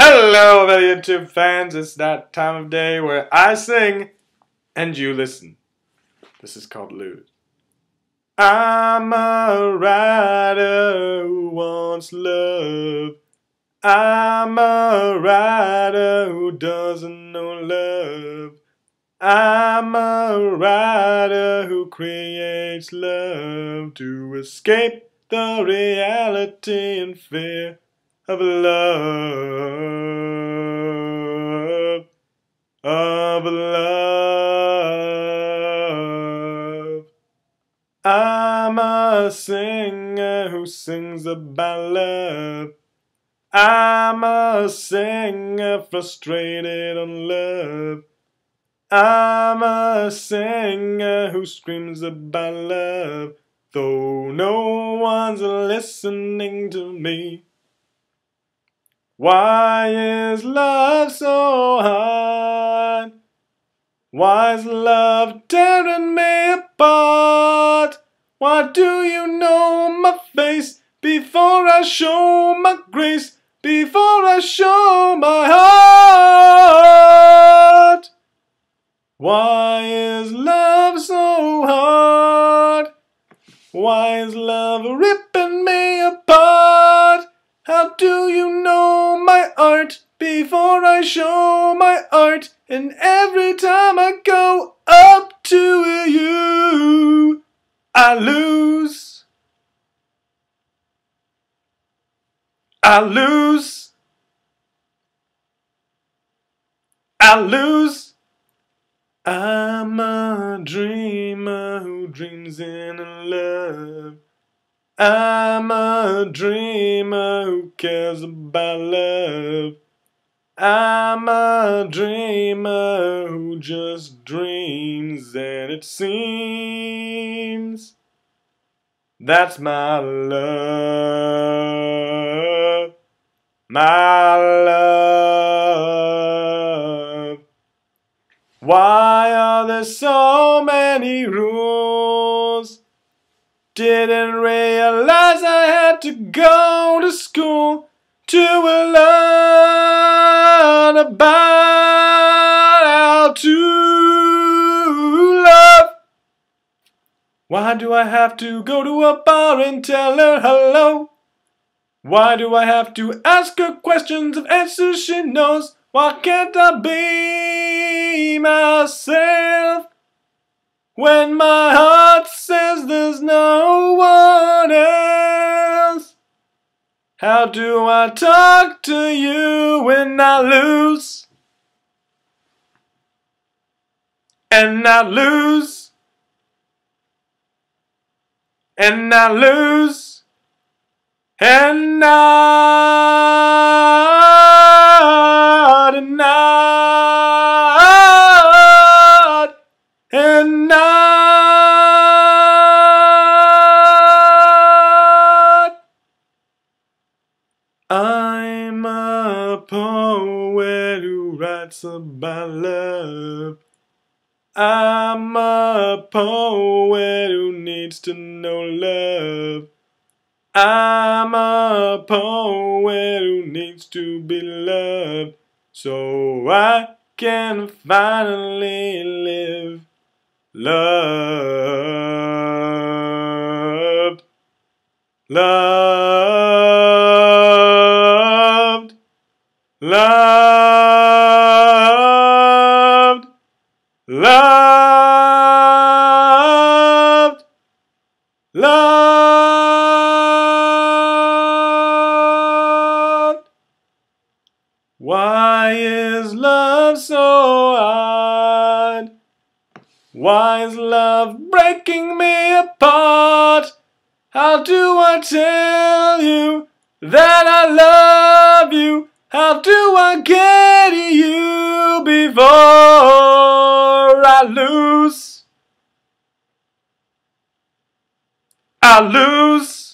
Hello, other YouTube fans. It's that time of day where I sing and you listen. This is called Lose. I'm a writer who wants love. I'm a writer who doesn't know love. I'm a writer who creates love to escape the reality and fear of love, of love. I'm a singer who sings about love. I'm a singer frustrated on love. I'm a singer who screams about love, though no one's listening to me. Why is love so hard? Why is love tearing me apart? Why do you know my face before I show my grace? Before I show my heart? Why is love so hard? Why is love apart? How do you know my art before I show my art? And every time I go up to you, I lose. I lose. I lose. I'm a dreamer who dreams in love. I'm a dreamer who cares about love. I'm a dreamer who just dreams, and it seems that's my love, my love. Why are there so many rules? Didn't realize I had to go to school to learn about how to love. Why do I have to go to a bar and tell her hello? Why do I have to ask her questions of answers she knows? Why can't I be myself? When my heart says there's how do I talk to you when I lose? And I lose, and I lose, and not, and I, and I. a poet who writes about love. I'm a poet who needs to know love. I'm a poet who needs to be loved so I can finally live love. loved, loved, loved, loved. Why is love so hard? Why is love breaking me apart? How do I tell you that I love you? How do I get you before I lose? I lose.